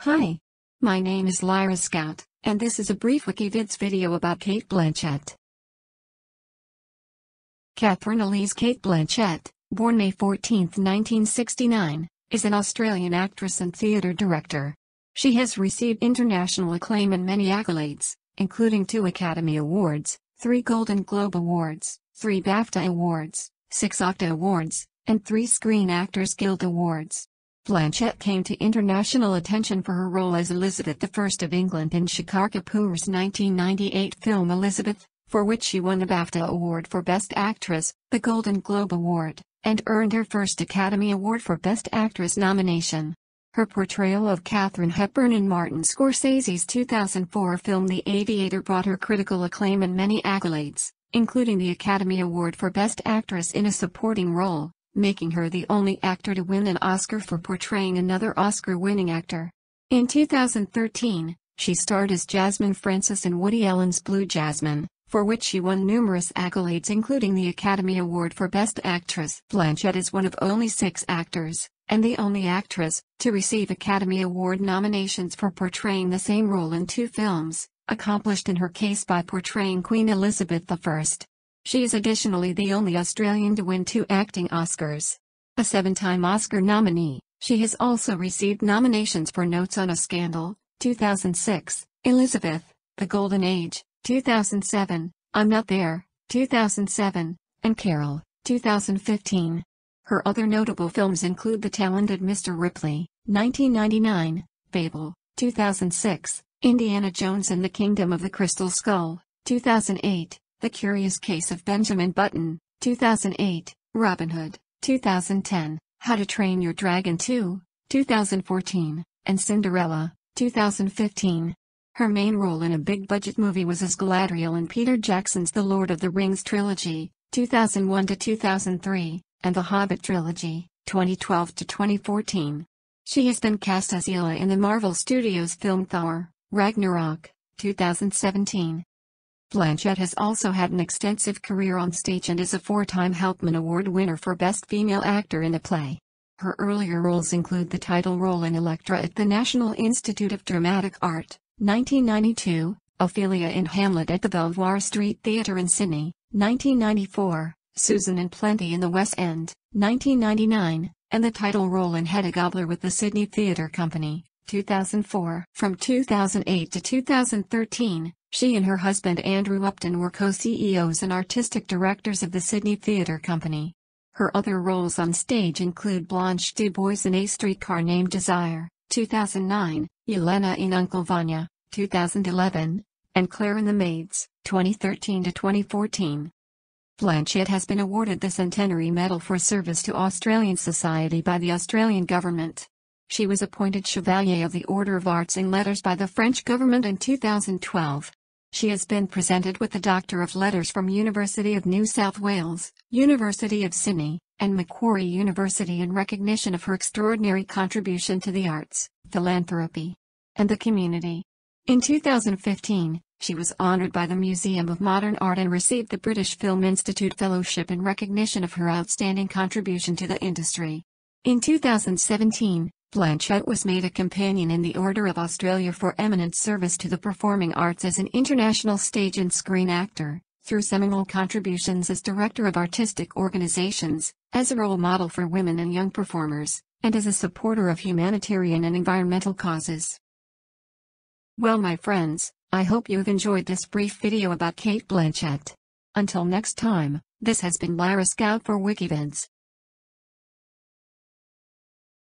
Hi. My name is Lyra Scout, and this is a brief WikiVids video about Cate Blanchett. Catherine Elise Cate Blanchett, born May 14, 1969, is an Australian actress and theatre director. She has received international acclaim and many accolades, including two Academy Awards, three Golden Globe Awards, three BAFTA Awards, six OSCAR Awards, and three Screen Actors Guild Awards. Blanchett came to international attention for her role as Elizabeth I of England in Shekhar Kapur's 1998 film Elizabeth, for which she won the BAFTA Award for Best Actress, the Golden Globe Award, and earned her first Academy Award for Best Actress nomination. Her portrayal of Katharine Hepburn in Martin Scorsese's 2004 film The Aviator brought her critical acclaim and many accolades, including the Academy Award for Best Actress in a Supporting Role making her the only actor to win an Oscar for portraying another Oscar-winning actor. In 2013, she starred as Jasmine Francis in Woody Allen's Blue Jasmine, for which she won numerous accolades including the Academy Award for Best Actress. Blanchett is one of only six actors, and the only actress, to receive Academy Award nominations for portraying the same role in two films, accomplished in her case by portraying Queen Elizabeth I. She is additionally the only Australian to win two acting Oscars. A seven-time Oscar nominee, she has also received nominations for Notes on a Scandal, 2006, Elizabeth, The Golden Age, 2007, I'm Not There, 2007, and Carol, 2015. Her other notable films include The Talented Mr. Ripley, 1999, Babel, 2006, Indiana Jones and the Kingdom of the Crystal Skull, 2008, the Curious Case of Benjamin Button, 2008, Robin Hood, 2010, How to Train Your Dragon 2, 2014, and Cinderella, 2015. Her main role in a big-budget movie was as Galadriel in Peter Jackson's The Lord of the Rings trilogy, 2001-2003, and The Hobbit trilogy, 2012-2014. She has been cast as Ela in the Marvel Studios film Thor, Ragnarok, 2017. Blanchett has also had an extensive career on stage and is a four-time Helpmann Award winner for Best Female Actor in a Play. Her earlier roles include the title role in Electra at the National Institute of Dramatic Art, 1992, Ophelia in Hamlet at the Belvoir Street Theatre in Sydney, 1994, Susan and Plenty in the West End, 1999, and the title role in Hedda Gabler with the Sydney Theatre Company, 2004. From 2008 to 2013, she and her husband Andrew Upton were co-CEOs and artistic directors of the Sydney Theatre Company. Her other roles on stage include Blanche DuBois in A Streetcar Named Desire, 2009, Elena in Uncle Vanya, 2011, and Claire in the Maids, 2013-2014. Blanchett has been awarded the Centenary Medal for Service to Australian Society by the Australian Government. She was appointed Chevalier of the Order of Arts and Letters by the French government in 2012. She has been presented with the Doctor of Letters from University of New South Wales, University of Sydney, and Macquarie University in recognition of her extraordinary contribution to the arts, philanthropy, and the community. In 2015, she was honored by the Museum of Modern Art and received the British Film Institute Fellowship in recognition of her outstanding contribution to the industry. In 2017, Blanchett was made a Companion in the Order of Australia for eminent service to the performing arts as an international stage and screen actor, through seminal contributions as Director of Artistic Organizations, as a role model for women and young performers, and as a supporter of humanitarian and environmental causes. Well my friends, I hope you've enjoyed this brief video about Cate Blanchett. Until next time, this has been Lyra Scout for WikiVids.